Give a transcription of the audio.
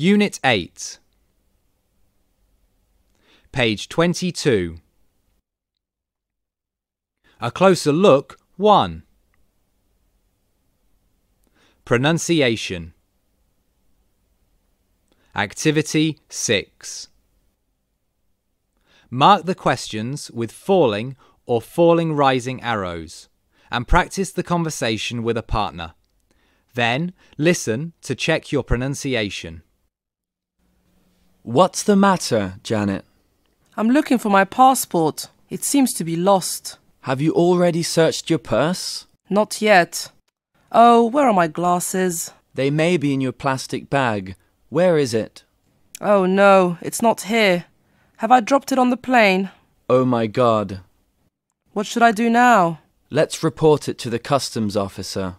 Unit 8. Page 22. A closer look 1. Pronunciation. Activity 6. Mark the questions with falling or falling rising arrows and practice the conversation with a partner. Then listen to check your pronunciation. What's the matter, Janet? I'm looking for my passport. It seems to be lost. Have you already searched your purse? Not yet. Oh, where are my glasses? They may be in your plastic bag. Where is it? Oh no, it's not here. Have I dropped it on the plane? Oh my god. What should I do now? Let's report it to the customs officer.